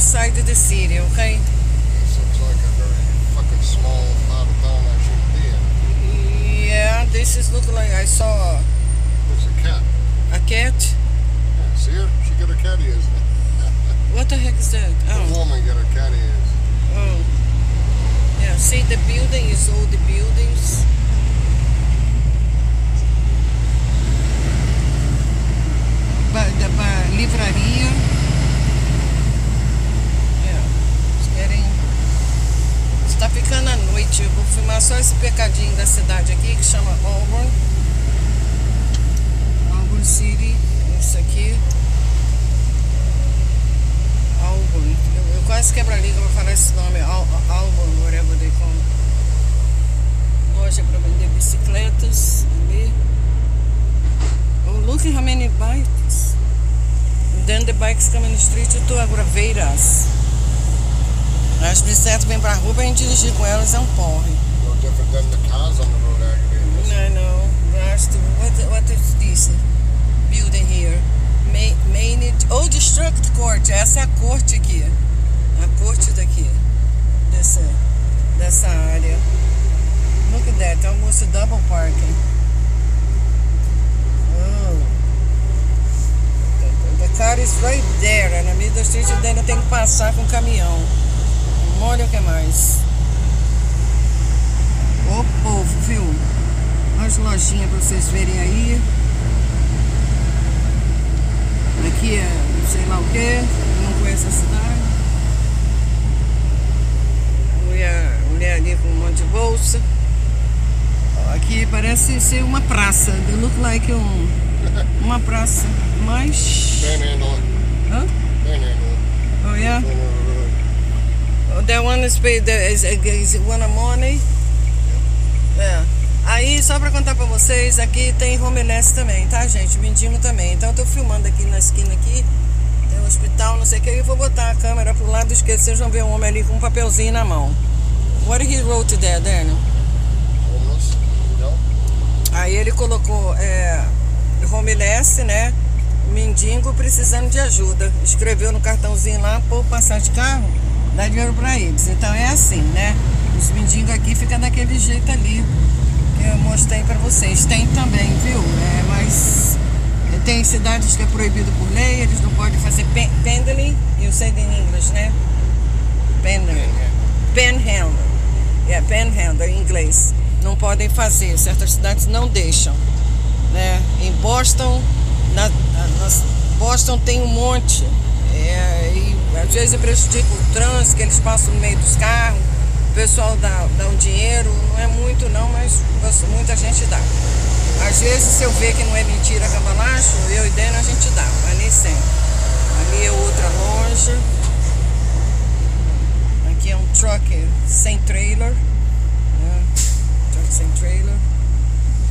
side of the city, okay? This looks like a very fucking small part of town I should be in. Yeah, this is look like I saw There's a cat. a cat. Yeah, see her? She got her cat ears. What the heck is that? The Oh, woman got her cat ears. oh. Yeah, see the building is all the buildings. Ba- da ba- livraria. Só esse pecadinho da cidade aqui que chama Auburn. Auburn City. Isso aqui. Auburn. Eu, eu quase quebro a língua pra falar esse nome. Al, Auburn, whatever they call. Loja pra vender bicicletas ali. Oh, look how many bikes. And then the bikes coming straight to Agraveiras. As bicicletas vêm pra rua pra gente dirigir com elas, é um porre. Different than the cars on the road, the, what, what is this building here? Main, main Old District Court. Essa é a corte aqui. A corte daqui. Dessa, dessa área. Look at that. Almost double parking. Oh. The, car is right there. Na middle street, daí tenho que passar com caminhão. Olha o que mais. Ô povo, viu? As lojinhas pra vocês verem aí. Aqui é sei lá o que, não conheço a cidade. Mulher, mulher ali com um monte de bolsa. Aqui parece ser uma praça. They look like um, uma praça. Mas. Hã? Oh yeah? Oh, That one is paid, that is, is one money. É. Aí, só pra contar pra vocês, aqui tem homeless também, tá, gente? Mendigo também. Então, eu tô filmando aqui na esquina aqui. Tem um hospital, não sei o que. Eu vou botar a câmera pro lado esquerdo. Vocês vão ver um homem ali com um papelzinho na mão. What he wrote there, Daniel? Homeless. No. Aí ele colocou é, né? Mendigo precisando de ajuda. Escreveu no cartãozinho lá, pô, passar de carro, dá dinheiro pra eles. Então é assim, né? Os mendigos aqui ficam daquele jeito ali que eu mostrei pra vocês. Tem também, viu? É, mas tem cidades que é proibido por lei, eles não podem fazer pen pendling, eu sei em inglês, né? Pendling. Panhandle. É, panhandle em inglês. Não podem fazer, certas cidades não deixam. Né? Em Boston, na, na- Boston tem um monte. É, e às vezes prejudica o trânsito, que eles passam no meio dos carros. O pessoal dá, dá um dinheiro, não é muito não, mas muita gente dá. Às vezes se eu ver que não é mentira cambalacho, eu e Dana a gente dá, mas nem sempre. Ali é outra loja. Aqui é um truck sem trailer. né? Truck sem trailer.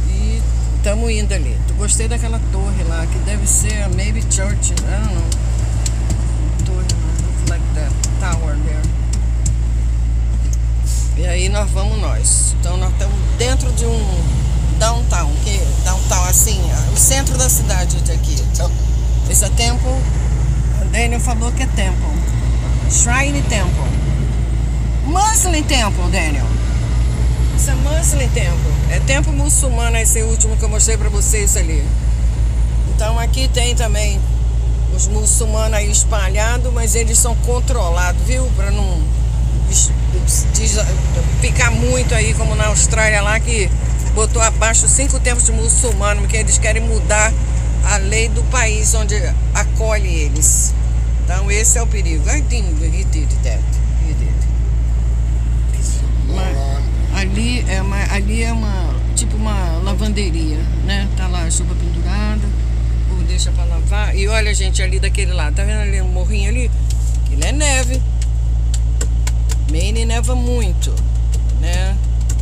E estamos indo ali. Gostei daquela torre lá, que deve ser a Maybe Church. I don't know. Torre like that tower there. Aí nós vamos nós. Então nós estamos dentro de um downtown, que downtown assim, o centro da cidade aqui. Temple. Esse é temple. O Daniel falou que é temple. Shrine Temple. Muslim Temple, Daniel. Isso é Muslim Temple. É templo muçulmano esse último que eu mostrei pra vocês ali. Então aqui tem também os muçulmanos aí espalhados, mas eles são controlados, viu? Pra não ficar muito aí, como na Austrália lá, que botou abaixo cinco tempos de muçulmano, porque eles querem mudar a lei do país onde acolhe eles. Então esse é o perigo. I think he did that. He did. Moron. Ali é uma, ali é uma tipo uma lavanderia, né? Tá lá a chuva pendurada, ou deixa pra lavar. E olha, gente, ali daquele lado, tá vendo ali um morrinho ali? Aquilo é neve. Maine neva muito, né?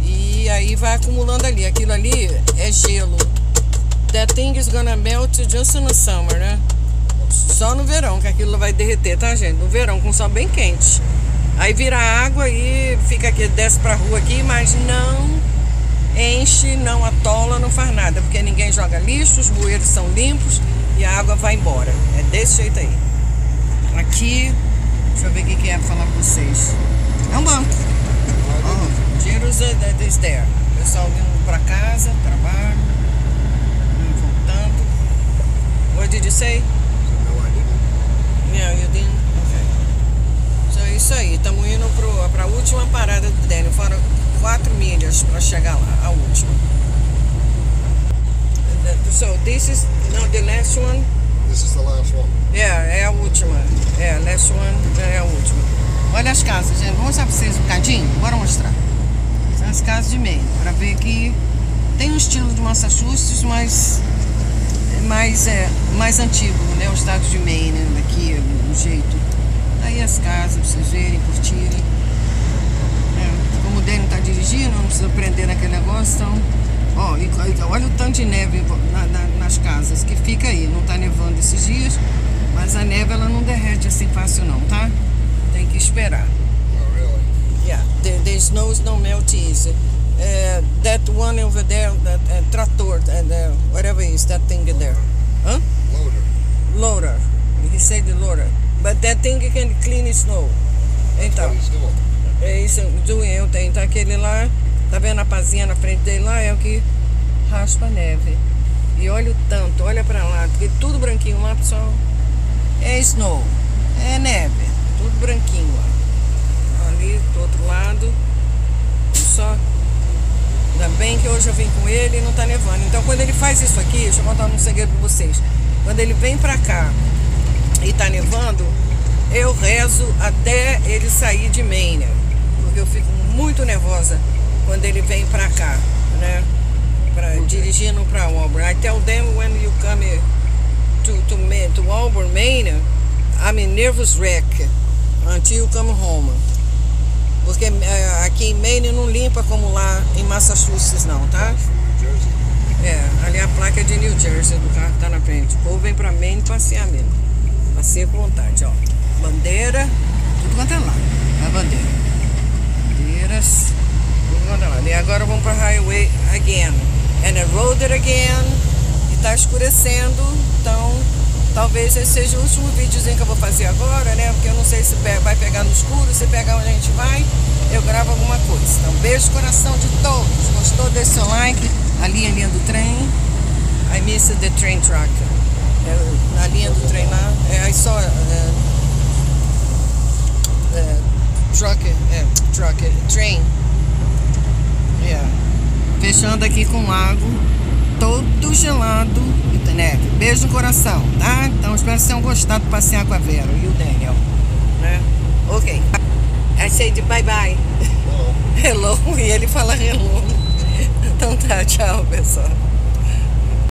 E aí vai acumulando ali. Aquilo ali é gelo. That thing is gonna melt just in the summer, né? Só no verão que aquilo vai derreter, tá, gente? No verão, com sol bem quente. Aí vira água e fica aqui, desce pra rua aqui, mas não enche, não atola, não faz nada, porque ninguém joga lixo, os bueiros são limpos e a água vai embora. É desse jeito aí. Aqui, deixa eu ver o que é pra falar pra vocês. É um banco. Ó, dinheiro is is there. Pessoal vindo pra casa, trabalho, voltando. What did you say? No, I didn't. Yeah, you didn't? Okay. So é isso aí, estamos indo pro, pra última parada do Daniel. Foram 4 milhas pra chegar lá, a última. The- So this is now the last one. This is the last one. É, é a última. É, last one é a última. Olha as casas, gente. Vou mostrar pra vocês um bocadinho? Bora mostrar. São as casas de Maine. Pra ver que tem um estilo de Massachusetts, mas mais, é, mais antigo, né? O estado de Maine, aqui, o jeito. Aí as casas, pra vocês verem, curtirem. É, como o Daniel tá dirigindo, não precisa prender naquele negócio, então. Ó, e olha o tanto de neve na- na- nas casas que fica aí. Não tá nevando esses dias, mas a neve ela não derrete assim fácil não, tá? Tem que esperar. Oh, really? Yeah, the, the snow is no melt easy. Uh, that one over there, that uh, tractor, and uh, whatever is that thing there, huh? Loader. Loader. He said the loader, but that thing can clean snow. Então, What he's doing. é isso, doing eu tenho. Então aquele lá, tá vendo a pazinha na frente dele lá? É o que raspa a neve. E olha o tanto, olha pra lá, porque tudo branquinho lá, pessoal. É snow, é neve, tudo branquinho lá. Ali do outro lado, só. Ainda bem que hoje eu vim com ele e não tá nevando. Então quando ele faz isso aqui, deixa eu contar um segredo pra vocês. Quando ele vem pra cá e tá nevando, eu rezo até ele sair de Maine. Porque eu fico muito nervosa quando ele vem pra cá, né? Pra, dirigindo pra Auburn. I tell them when you come to, to, to Auburn, Maine, I'm in nervous wreck until come home. Porque eh, aqui em Maine não limpa como lá em Massachusetts não, tá? É, ali a placa é de New Jersey do carro que tá na frente. O povo vem pra Maine passear mesmo. Passeia com vontade, ó. Bandeira, tudo quanto é lá. A bandeira. Bandeiras, tudo quanto é lá. E agora vamos pra highway again. And the road again. E tá escurecendo, então talvez esse seja o último videozinho que eu vou fazer agora, né? Porque eu não sei se vai pegar no escuro, se pegar onde a gente vai, eu gravo alguma coisa. Então, beijo coração de todos. Gostou? Deixe seu like. Ali a linha do trem. I missed the train track. É, na linha do trem lá. É, I saw é, é, truck, é, truck, é, train. Yeah. Fechando aqui com o lago todo gelado e tem neve. Beijo no coração, tá? Então espero que vocês tenham gostado de passear com a Vera e o Daniel, né? Ok. I said bye bye. Hello. Hello. E ele fala hello. Então tá, tchau, pessoal.